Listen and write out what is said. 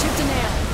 Ship to nail.